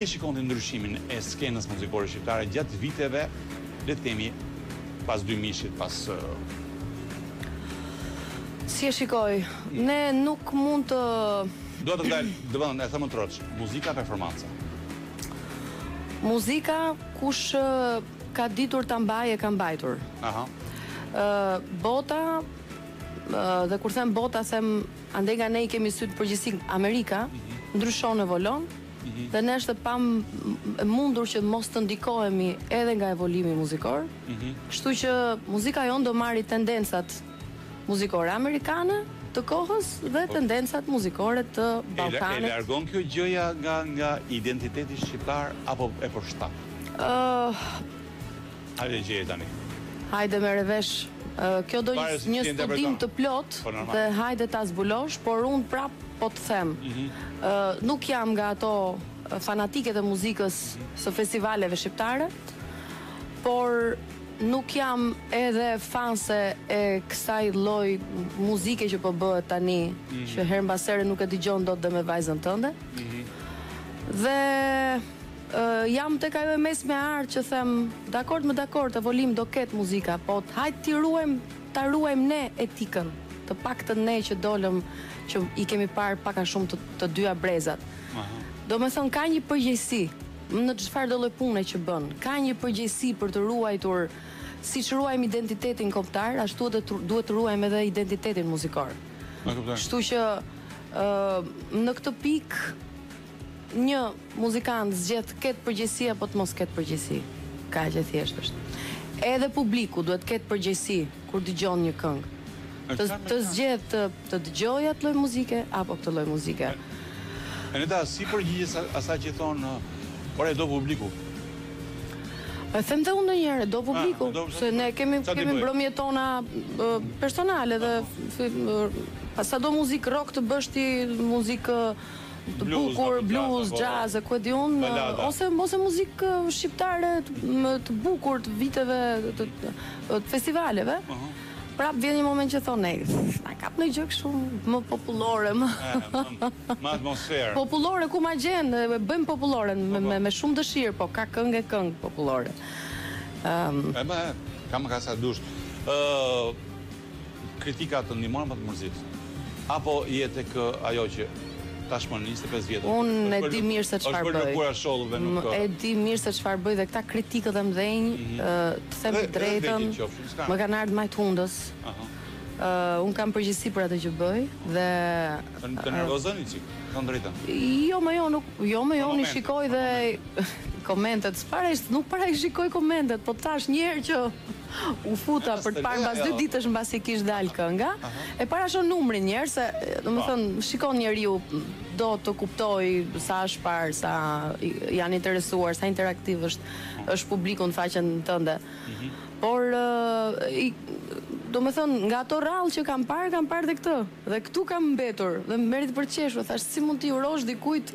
Si e shikoni ndryshimin e skenës muzikore shqiptare gjatë viteve, le të themi, pas dymishit, pas Si e shikoj, ne nuk mund të... Do të ndaj, do të ndaj, e them troç, muzika performanca. Muzika, kush ka ditur ta mbajë e ka mbajtur. Aha. Bota, Dhe kur them bota them andej nga ne i kemi sytë në përgjithësi Amerika mhm. ndryshon evoluon mhm. dhe ne është e pamundur që mos të ndikohemi edhe nga evolimi muzikor. Mhm. Kështu që muzika jonë do marrë tendencat muzikore amerikane të kohës dhe po. tendencat muzikore të Ballkanit. E largon kjo gjë nga nga identiteti shqiptar apo e përshtat? Ëh, Hajde gjeje tani. Hajde merre vesh. Kjo do një, një studim të plotë po, dhe hajde ta zbulosh, por unë prap po të them. Mm -hmm. nuk jam nga ato fanatiket e muzikës mm -hmm. së festivaleve shqiptare, por nuk jam edhe fanse e kësaj lloj muzike që po bëhet tani, mm -hmm. që herë mbas here nuk e dëgjon dot dhe me vajzën tënde. Mm -hmm. Dhe Jam tek ajo e mesme e artë që them, dakord me dakord, evolim do ketë muzika, po hajt t'i ruajmë, ta ruajmë ne etikën, të paktën ne që dolëm që i kemi parë pak a shumë të, të dyja brezat. Domethënë ka një përgjegjësi në çfarëdo lloj pune që bën. Ka një përgjegjësi për të ruajtur siç ruajmë identitetin kombëtar, ashtu edhe të, duhet të ruajmë edhe identitetin muzikor. Kështu që ë në këtë pikë Një muzikant zgjedh të ketë përgjegjësi apo të mos ketë përgjegjësi. Kaq e thjeshtë është. Edhe publiku duhet të ketë përgjegjësi kur dëgjon një këngë. Të të zgjedhë të të dëgjojë atë lloj muzike apo këtë lloj muzike. Enita, si përgjigjesh asaj që thonë, ore e do publiku? E them dhe unë ndonjëherë, e do publiku, se ne kemi kemi mbrëmjet tona personale dhe sado muzikë rock të bësh ti, muzikë të bukur, blues, jazz, e ku e di un, ose ose muzikë shqiptare të bukur të viteve të, të festivaleve. Uh -huh. Prap vjen një moment që thonë, na kap ndonjë gjë kështu më popullore, më më atmosferë. Popullore ku ma gjen, e bëjmë popullore po, me, po. me, me shumë dëshirë, po ka këngë e këngë popullore. Ëm. Um, e, me kamë ka sa dush. Ë, uh, Kritika të ndihmon apo të mërzit? Apo je tek ajo që tashmë në njëzet e pesë vjetë Unë e di mirë se çfarë bëj. Është bërë lëkura shollë dhe nuk E di mirë se çfarë bëj dhe këta kritikët e mëdhenj, mhm. të them të drejtën, më kanë ardhur majë hundës. Uh, unë kam përgjegjësi për atë që bëj dhe të, të nervozon i çik, thuj drejtën. Jo, më jo, nuk jo, më jo, unë shikoj dhe komentet. Çfarë është? Nuk para i shikoj komentet, po tash një herë që U futa për të parë mbas dy ditësh mbasi kish dalë kënga. E para shon numrin një herë se, domethënë, po. shikon njeriu do të kuptoj sa është parë, sa janë interesuar, sa interaktiv është mhm. është publiku në faqen tënde. Mhm. Por domethënë, nga ato rralë që kam parë, kam parë dhe këtë. Dhe këtu kam mbetur, dhe më erdhi për qeshur, dhe thashë, si mund t'i urosh dikujt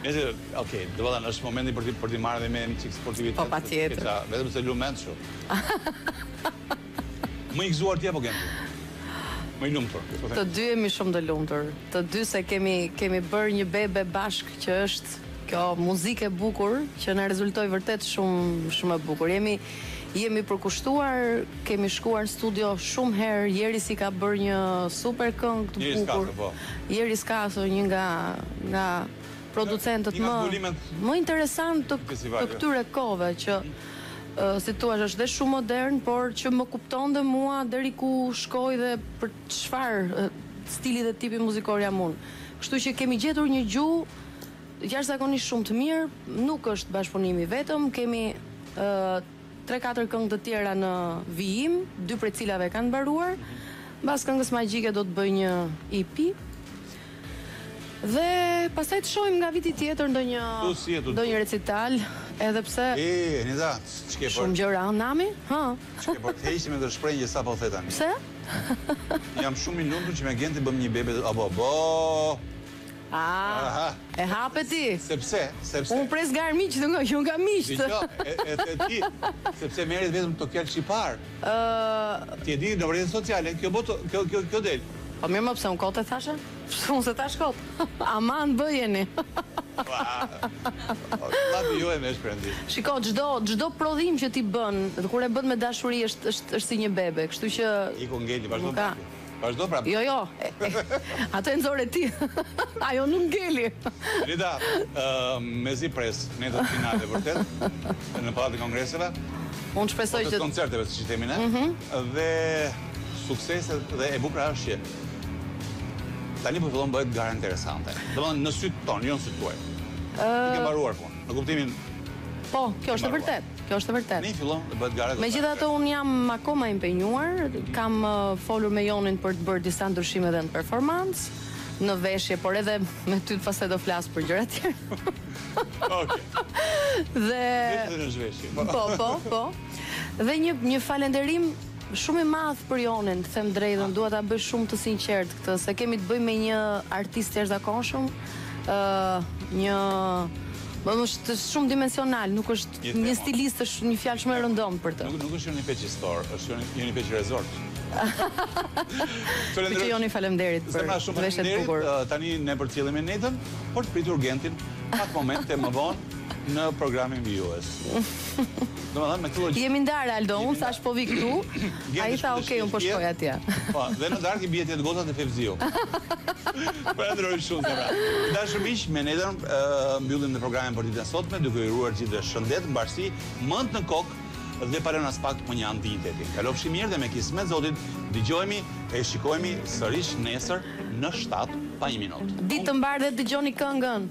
Nëse, ok, domethënë është momenti për t'i për t'i marrë dhe me një çik sportivitet. Po patjetër. Vetëm se lumemi shumë. Më i gëzuar ti apo Genti? Më i lumtur. Të dy jemi shumë të lumtur. Të dy se kemi kemi bërë një bebe bashk që është kjo muzikë e bukur që na rezultoi vërtet shumë shumë e bukur. Jemi jemi përkushtuar, kemi shkuar në studio shumë herë, Jerisi ka bërë një super këngë të bukur. Po. Jeris Kaso një nga nga producentët më më interesant të këtyre kohëve që si thu është dhe shumë modern, por që më kupton dhe mua deri ku shkoj dhe për çfarë stili dhe tipi muzikor jam unë. Kështu që kemi gjetur një gjuhë jashtëzakonisht shumë të mirë, nuk është bashkëpunim i vetëm, kemi Tre katër këngë të tjera në vijim, dy prej cilave kanë mbaruar. Mbas këngës magjike do të bëj një EP. Dhe pastaj të shohim nga viti tjetër ndonjë ndonjë recital, edhe pse E, Enida, ç'ke bërë? Shumë gjëra, nami? Hë. Ç'ke bërë? Të hëngshim me këtë shprehje që sapo the tani. Pse? Jam shumë i lumtur që me Gentin bëmë një bebe, obobo! Aa, e hape ti. Sepse, sepse. Unë pres nga armiq të nga, unë kam miq. Dikjo, e, e the ti, sepse merit vetëm të fjala shqiptari. Ë, Ti e di në rrjetet sociale, kjo botë, kjo kjo kjo del. po mirë mo pse unë kot e thashë? Pse unë s'e thashë kot. Aman bëjeni. Vlla me ju e emër perëndisë. Shiko, çdo çdo prodhim që ti bën, dhe kur e bën me dashuri është është është si një bebe, kështu që Iku ngeli, vazhdo nuk ka. Marku. Vazhdo pra. Jo, jo. Atë e nxore ti. Ajo nuk ngeli. Nida, mezi pres netët finale vërtet në Pallatin e Kongreseve. Unë shpresoj që Po të koncerteve siç i themi ne. Mhm. Dhe suksese dhe e bukra është që tani po fillon bëhet gara interesante. Domthonë në sytë tonë, jo në sytë tuaj. Ëh. Ke mbaruar punë. Në kuptimin Po, kjo është e vërtetë. Kjo është e vërtetë. Ne fillon të bëhet gara. Megjithatë un jam akoma i impenjuar, kam folur me Jonin për të bërë disa ndryshime edhe në performancë, në veshje, por edhe me ty pastaj do flas për gjëra të tjera. Okej. Dhe në veshje. Po. po, po, po. Dhe një një falënderim shumë i madh për Jonin, të them drejtën, ah. dua ta bëj shumë të sinqertë këtë, se kemi të bëjmë me një artist të jashtëzakonshëm. një Më është shumë dimensional, nuk është një stilist, është një fjalë shumë e rëndomtë për të. Nuk, nuk është një peqë stor, është një një peqë resort. Faleminderit. Joni faleminderit për shumë veshjet bukur. Tani ne përcjellim Nejtën, për të pritur Gentin pak momente më vonë në programin vijues. Domethënë me këto Jemi ndarë Aldo, unë thash po vi këtu, ai tha ok, unë po shkoj atje. Po, dhe në darkë i bie ti gocat te Fevziu. Falenderoj shumë zemra. Të dashur miq, me Nedën mbyllim dhe programin për ditën e sotme, duke ju uruar të gjithëve shëndet, mbarësi, mend në kokë dhe pa lënë aspak më një anë dinjitetin. Kalofshi mirë dhe me kismet të Zotit, dëgjohemi e shikohemi sërish nesër Në shtatë pa një minutë. Ditë të mbarë dhe dëgjoni këngën.